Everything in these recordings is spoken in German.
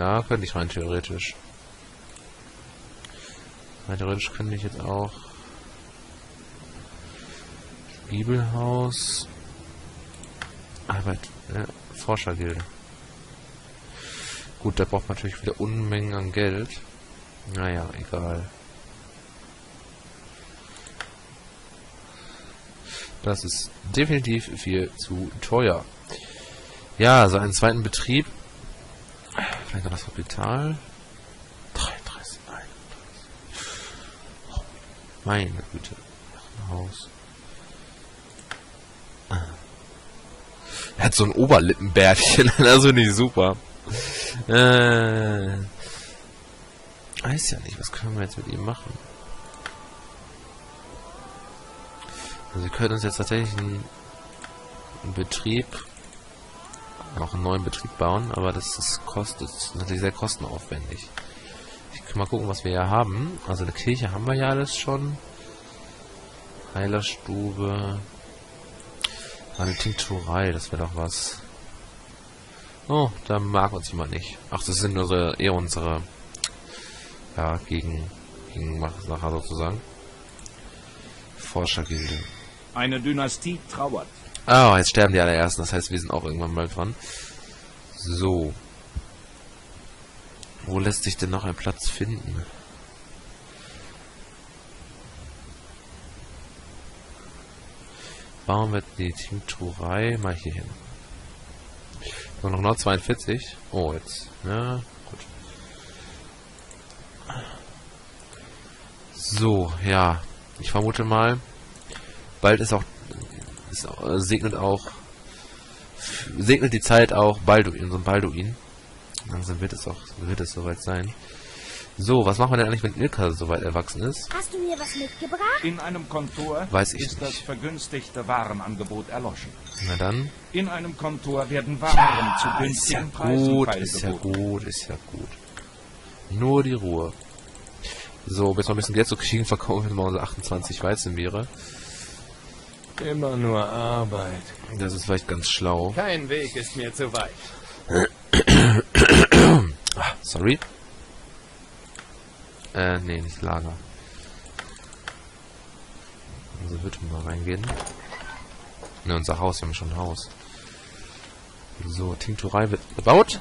Ja, könnte ich rein theoretisch. Rein theoretisch könnte ich jetzt auch Bibelhaus Arbeit, äh, Forschergilde. Gut, da braucht man natürlich wieder Unmengen an Geld. Naja, egal. Das ist definitiv viel zu teuer. Ja, so einen zweiten Betrieb. Das Kapital. 33, 31. Oh, meine Güte. Haus. Er hat so ein Oberlippenbärtchen. finde ich super. Äh. Weiß ja nicht, was können wir jetzt mit ihm machen? Also wir können uns jetzt tatsächlich einen Betrieb, auch einen neuen Betrieb bauen, aber das ist kostet natürlich sehr kostenaufwendig. Ich kann mal gucken, was wir hier haben. Also eine Kirche haben wir ja alles schon. Heilerstube. Eine Tinkturei, das wäre doch was. Oh, da mag uns jemand nicht. Ach, das sind unsere, eher unsere, ja, gegen, gegen Sacher sozusagen. Forschergilde. Eine Dynastie trauert. Ah, oh, jetzt sterben die allerersten. Das heißt, wir sind auch irgendwann mal dran. So. Wo lässt sich denn noch ein Platz finden? Bauen wir die Tinkturei mal hier hin. So, noch noch 42. Oh, jetzt. Ja, gut. So, ja. Ich vermute mal, bald ist auch, ist, äh, segnet auch, segnet die Zeit auch Balduin, so ein Balduin. Langsam wird es auch, wird es soweit sein. So, was machen wir denn eigentlich, wenn Ilka soweit erwachsen ist? Hast du mir was mitgebracht? In einem Kontor Weiß ich ist das nicht. vergünstigte Warenangebot erloschen. Na dann. In einem Kontor werden Waren zu ist ja günstigen Preisen gut, ist ja gut, ist ja gut. Nur die Ruhe. So, um jetzt noch ein bisschen Geld zu kriegen, verkaufen wir mal unsere 28 Weizenbiere. Immer nur Arbeit. Das ist vielleicht ganz schlau. Kein Weg ist mir zu weit. Ah, sorry. Äh, nee, nicht Lager. Also wird mal reingehen. Ne, unser Haus, wir haben schon ein Haus. So, Tinkturei wird gebaut.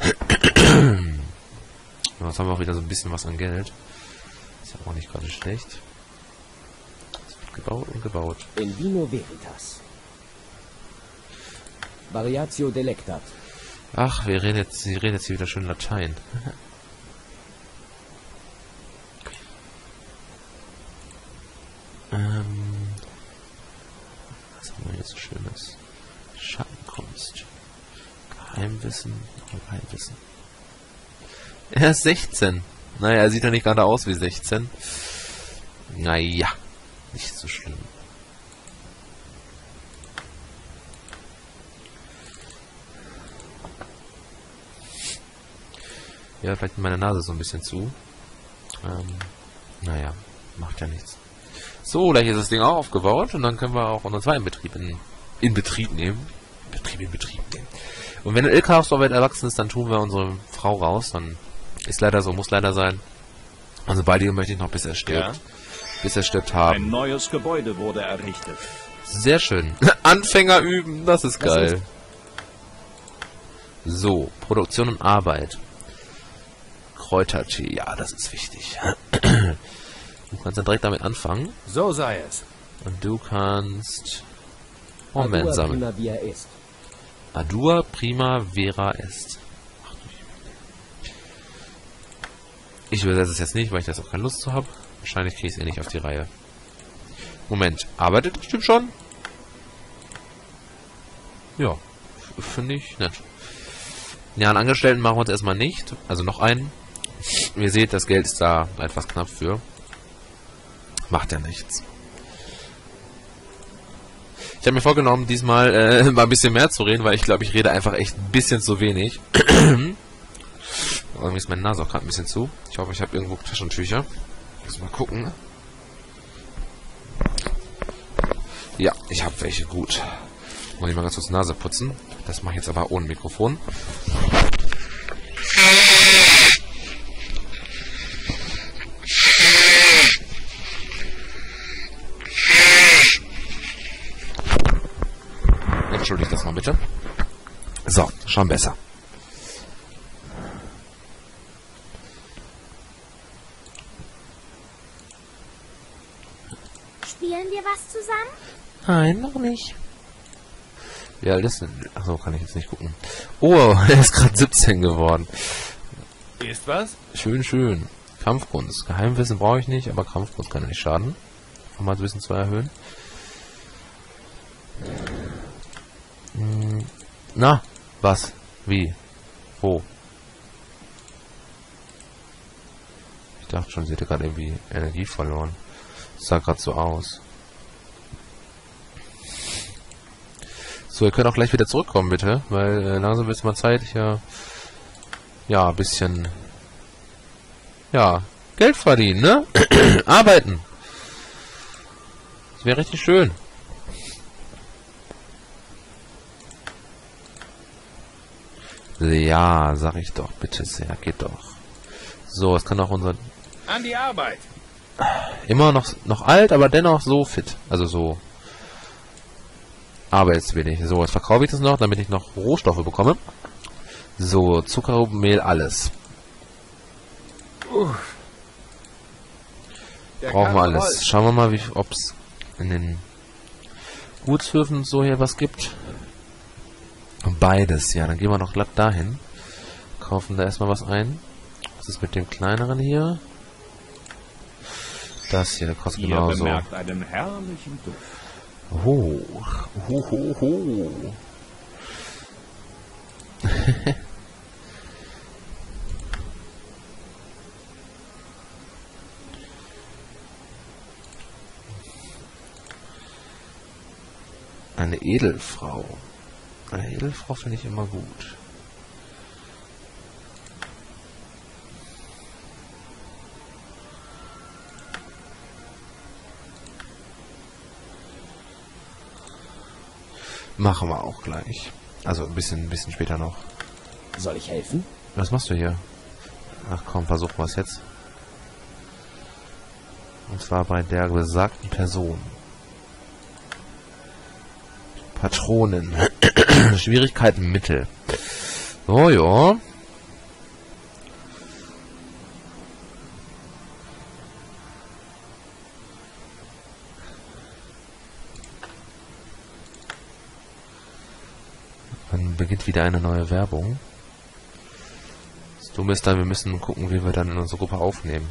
Jetzt haben wir auch wieder so ein bisschen was an Geld. Ist ja auch nicht gerade schlecht. Gebaut und gebaut. In vino veritas. Variatio delectat. Ach, wir reden jetzt, sie reden jetzt hier wieder schön Latein. ähm, was haben wir jetzt so Schönes? Schattenkunst. Geheimwissen. Geheimwissen. Er ist 16. Naja, er sieht ja nicht gerade aus wie 16. Naja, nicht so schlimm. Ja, vielleicht meine Nase so ein bisschen zu. Ähm, naja, macht ja nichts. So, gleich ist das Ding auch aufgebaut und dann können wir auch unseren zweiten Betrieb in, in Betrieb nehmen. Betrieb in Betrieb nehmen. Und wenn so weit erwachsen ist, dann tun wir unsere Frau raus. Dann ist leider so, muss leider sein. Also bei dir möchte ich noch bis er stirbt. Bis er stirbt Ein haben. neues Gebäude wurde errichtet. Sehr schön. Anfänger üben, das ist Das geil. So, Produktion und Arbeit. Kräutertee, ja, das ist wichtig. Du kannst dann direkt damit anfangen. So sei es. Und du kannst Moment Adua sammeln. prima via est. Adua prima vera est. Ach du- Ich übersetze es jetzt nicht, weil ich da jetzt auch keine Lust zu habe. Wahrscheinlich kriege ich es eh nicht auf die Reihe. Moment, arbeitet das Typ schon? Ja, finde ich nett. Ja, einen Angestellten machen wir uns erstmal nicht. Also noch einen. Ihr seht, das Geld ist da etwas knapp für. Macht ja nichts. Ich habe mir vorgenommen, diesmal äh, mal ein bisschen mehr zu reden, weil ich glaube, ich rede einfach echt ein bisschen zu wenig. Irgendwie ist meine Nase auch gerade ein bisschen zu. Ich hoffe, ich habe irgendwo Taschentücher. Muss mal gucken. Ne? Ja, ich habe welche. Gut. Muss ich mal ganz kurz Nase putzen. Das mache ich jetzt aber ohne Mikrofon. Entschuldigt das mal bitte. So, schon besser. Nein, noch nicht. Wie alt ist denn? Achso, kann ich jetzt nicht gucken. Oh, er ist gerade 17 geworden. Ist was? Schön, schön. Kampfkunst. Geheimwissen brauche ich nicht, aber Kampfkunst kann ja nicht schaden. Um mal das Wissen zu erhöhen. Hm, Na, was? Wie? Wo? Ich dachte schon, sie hätte gerade irgendwie Energie verloren. Das sah gerade so aus. So, ihr könnt auch gleich wieder zurückkommen, bitte. Weil äh, langsam wird es mal Zeit, hier ja, ein bisschen ja, Geld verdienen, ne? Arbeiten. Das wäre richtig schön. Ja, sag ich doch, bitte sehr, geht doch. So, es kann auch unser An die Arbeit. immer noch noch alt, aber dennoch so fit, also so arbeitswillig. So, jetzt verkaufe ich das noch, damit ich noch Rohstoffe bekomme. So, Zucker, Mehl, alles. Der Brauchen wir alles. Schauen wir mal, ob es in den Gutshöfen so hier was gibt. Beides, ja. Dann gehen wir noch glatt dahin. Kaufen da erstmal was ein. Was ist mit dem kleineren hier? Das hier, kostet Ihr genauso. bemerkt einen herrlichen Duft. Ho. Ho, ho, ho. Eine Edelfrau. Eine Edelfrau finde ich immer gut. Machen wir auch gleich. Also ein bisschen, ein bisschen später noch. Soll ich helfen? Was machst du hier? Ach komm, versuchen wir es jetzt. Und zwar bei der besagten Person. Patronen. Schwierigkeiten Mittel. Oh ja. Beginnt wieder eine neue Werbung. Das Dumme ist dann, wir müssen gucken, wie wir dann in unsere Gruppe aufnehmen.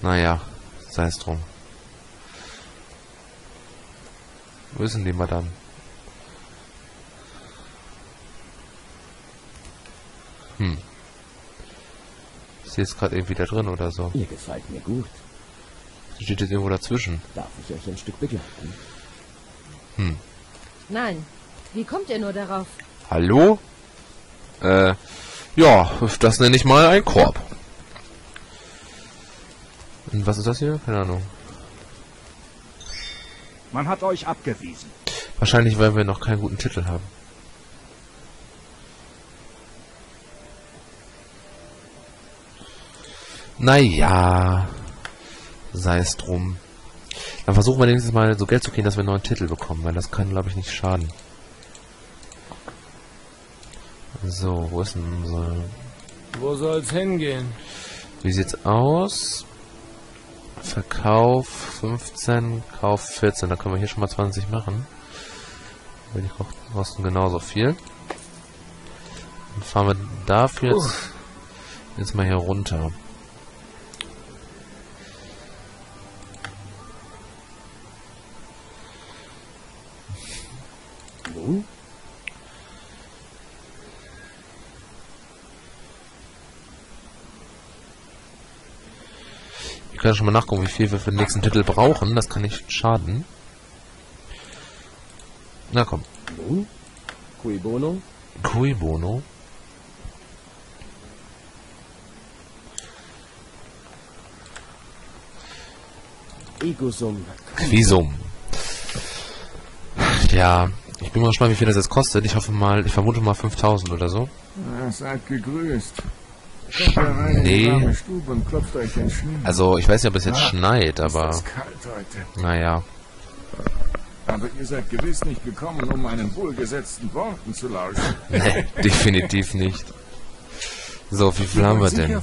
Naja, sei es drum. Wo ist denn die Madame? Hm. Ist sie jetzt gerade irgendwie da drin oder so? Ihr gefällt mir gut. Sie steht jetzt irgendwo dazwischen. Darf ich euch ein Stück begleiten? Nein. Wie kommt ihr nur darauf? Hallo? Äh, ja, das nenne ich mal ein Korb. Und was ist das hier? Keine Ahnung. Man hat euch abgewiesen. Wahrscheinlich, weil wir noch keinen guten Titel haben. Naja, sei es drum. Dann versuchen wir nächstes Mal so Geld zu kriegen, dass wir einen neuen Titel bekommen, weil das kann, glaube ich, nicht schaden. So, wo ist denn unser... Wo soll's hingehen? Wie sieht's aus? Verkauf 15, Kauf 14. Da können wir hier schon mal 20 machen. Die ko- kosten genauso viel. Dann fahren wir dafür jetzt, jetzt mal hier runter. Nun? Wir können schon mal nachgucken, wie viel wir für den nächsten Titel brauchen. Das kann nicht schaden. Na komm. Cui bono? Cui bono. Ego sum. Quisum. Ja, ich bin mal gespannt, wie viel das jetzt kostet. Ich hoffe mal, ich vermute mal 5000 oder so. Ja, seid gegrüßt. Nee. Schnee. Also, ich weiß nicht, ob es jetzt Ah, schneit, Ist aber naja. Aber ihr seid gewiss nicht gekommen, um meinen wohlgesetzten Worten zu lauschen. Nee, definitiv nicht. So, wie viel haben wir denn?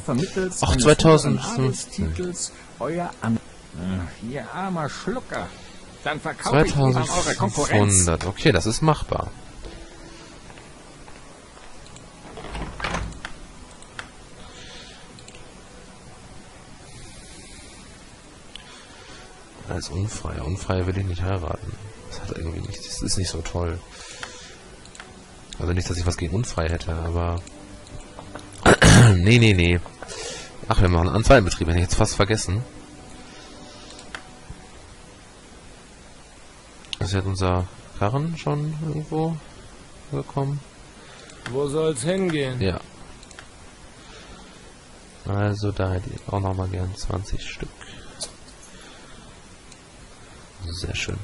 Ach, eines 2015. hohen Adelstitels euer An... Ach, ihr armer Schlucker. Dann Konkurrenz. 2500. Okay, das ist machbar. Als Unfreier. Unfreier will ich nicht heiraten. Das hat irgendwie nicht. Das ist nicht so toll. Also nicht, dass ich was gegen Unfrei hätte, aber. nee, nee, nee. Ach, wir machen einen zweiten Betrieb. Hätte ich jetzt fast vergessen. Ist jetzt unser Karren schon irgendwo gekommen? Wo soll's hingehen? Ja. Also da hätte ich auch nochmal gern 20 Stück. Sehr schön.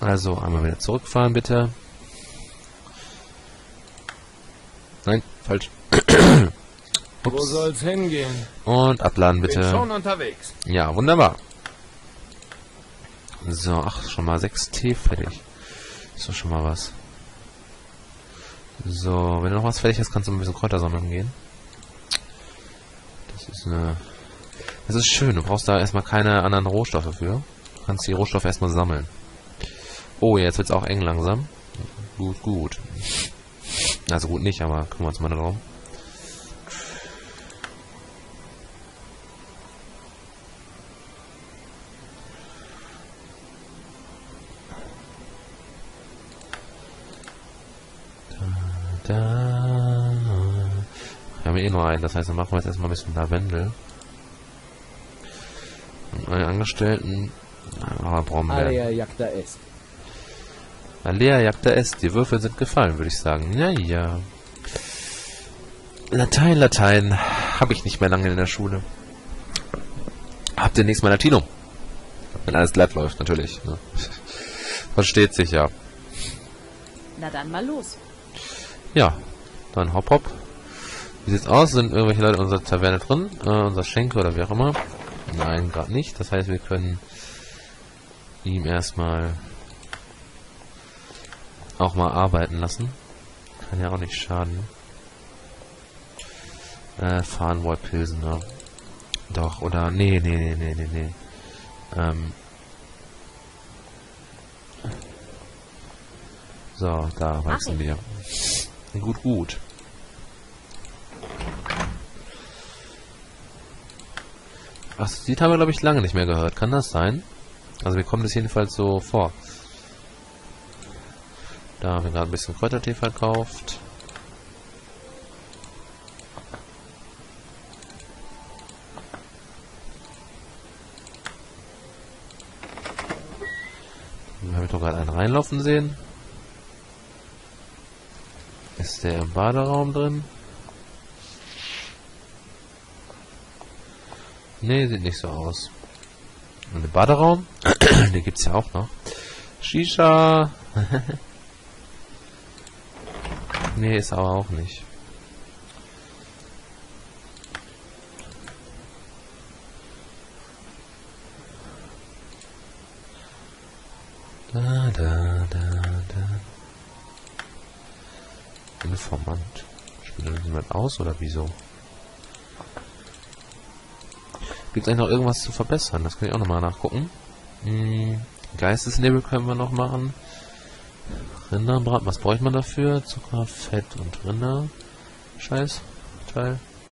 Also einmal wieder zurückfahren, bitte. Nein, falsch. Wo Ups. soll's hingehen? Und abladen, Bin bitte. schon unterwegs. Ja, wunderbar. So, ach, schon mal 6T fertig. Ist doch schon mal was. So, wenn du noch was fertig hast, kannst du ein bisschen Kräuter sammeln gehen. Das ist eine... Das ist schön, du brauchst da erstmal keine anderen Rohstoffe für. Du kannst die Rohstoffe erstmal sammeln. Oh, jetzt wird's auch eng langsam. Gut, gut. Also gut nicht, aber kümmern wir uns mal darum. Da. Wir haben eh nur einen, das heißt, dann machen wir jetzt erstmal ein bisschen Lavendel. Einen Angestellten. Aber Brombeeren. Alea jacta est. Alea jagda est. Die Würfel sind gefallen, würde ich sagen. Ja, ja. Latein, Latein. Habe ich nicht mehr lange in der Schule. Habt ihr nächstes Mal Latino? Wenn alles glatt läuft, natürlich. Ne? Versteht sich ja. Na dann mal los. Ja, dann hopp hopp. Wie sieht's aus? Sind irgendwelche Leute in unserer Taverne drin? Äh, unser Schenke oder wie auch immer? Nein, gerade nicht. Das heißt, wir können ihm erstmal auch mal arbeiten lassen. Kann ja auch nicht schaden. Äh, Farnboy Pilsener. Doch, oder, nee, nee, nee, nee, nee, nee. Ähm. So, da wachsen wir. Gut, gut. Ach, das Lied haben wir, glaube ich, lange nicht mehr gehört. Kann das sein? Also mir kommt es jedenfalls so vor. Da haben wir gerade ein bisschen Kräutertee verkauft. Dann habe ich doch gerade einen reinlaufen sehen. Ist der im Baderaum drin? Nee, sieht nicht so aus. Und den Baderaum? den gibt's ja auch noch. Shisha! nee, ist aber auch nicht. Da, da, da, da. Informant. Spielt jemand aus oder wieso? Gibt es eigentlich noch irgendwas zu verbessern? Das kann ich auch nochmal nachgucken. Hm, Geistesnebel können wir noch machen. Rinderbraten, was bräuchte man dafür? Zucker, Fett und Rinder. Scheiß. Teil.